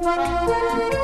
oh you.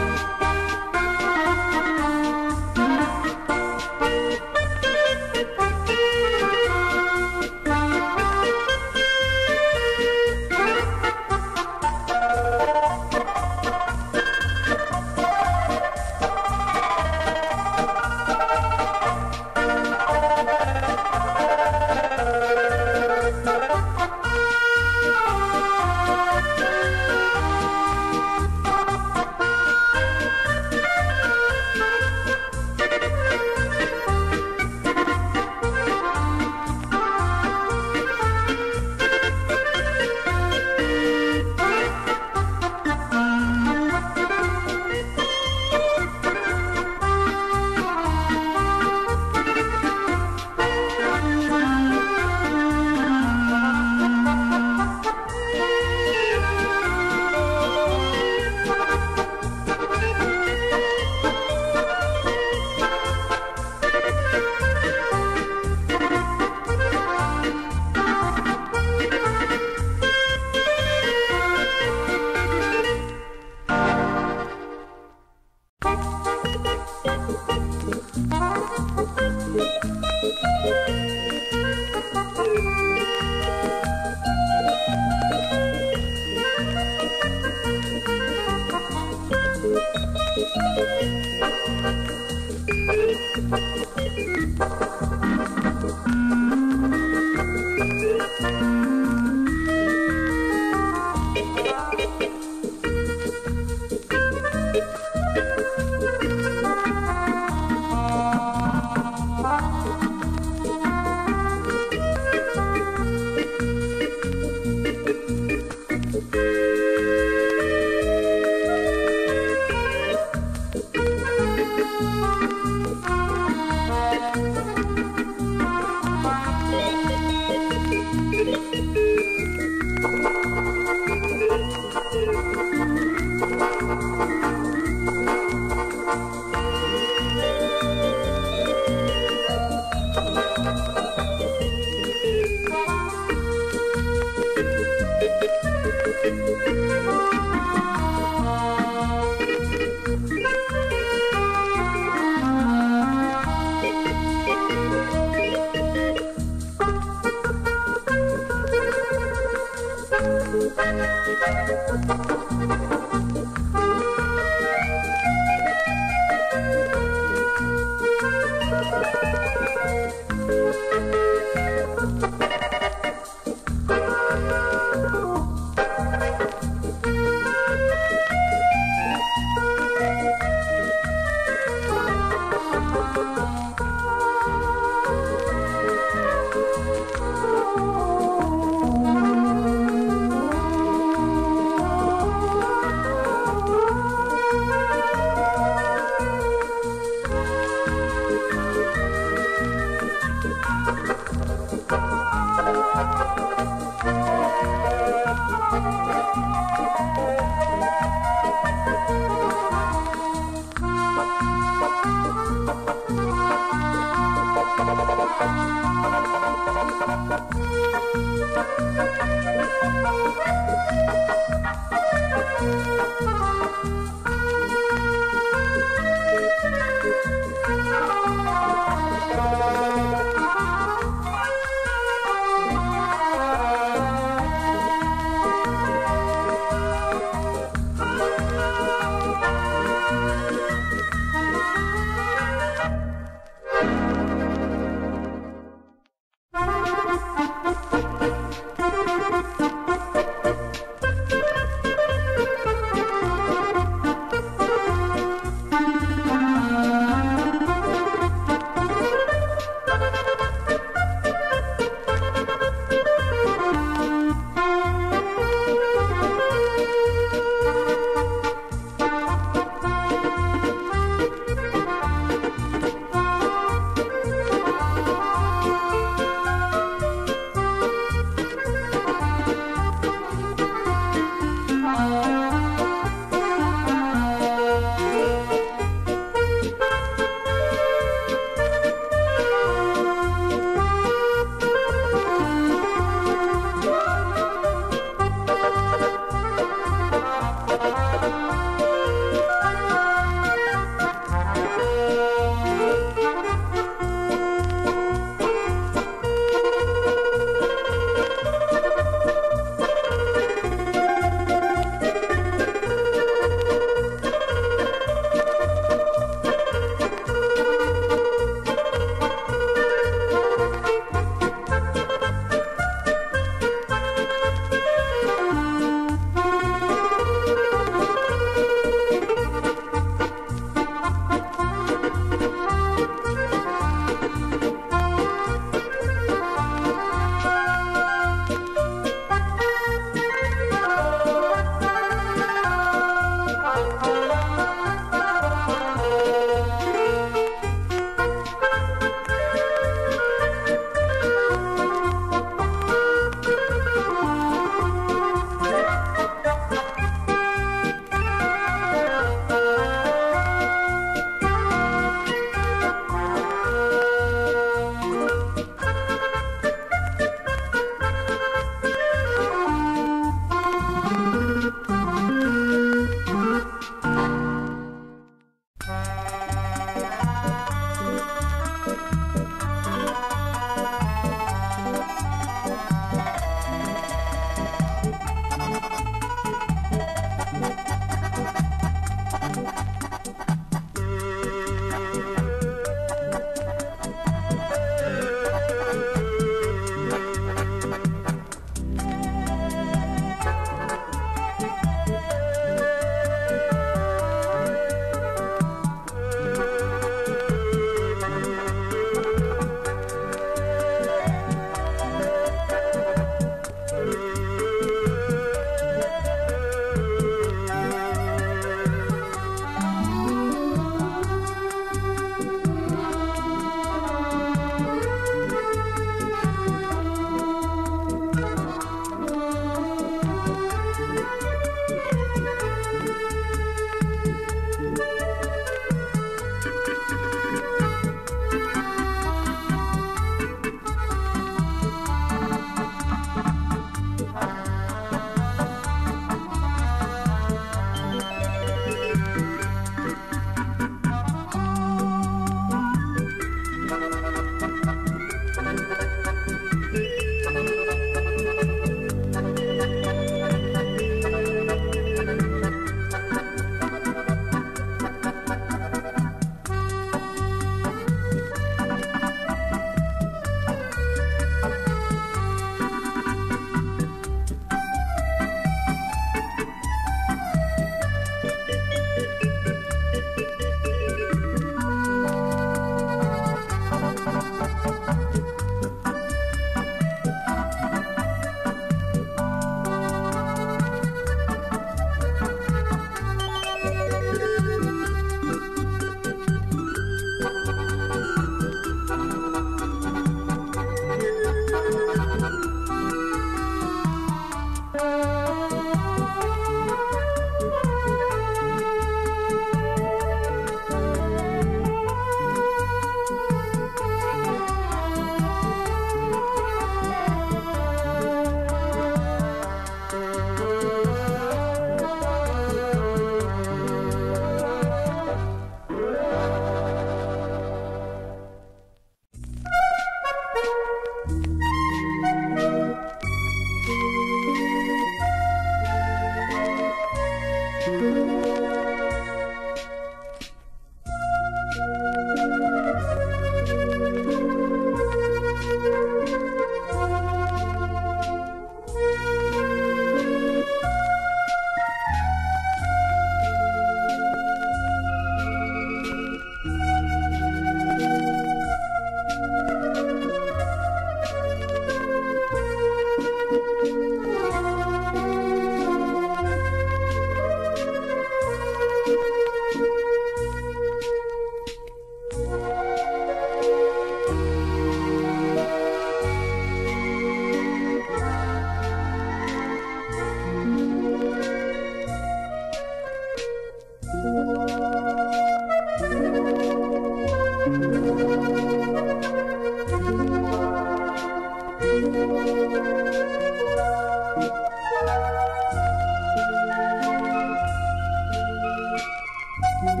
Thank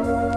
you.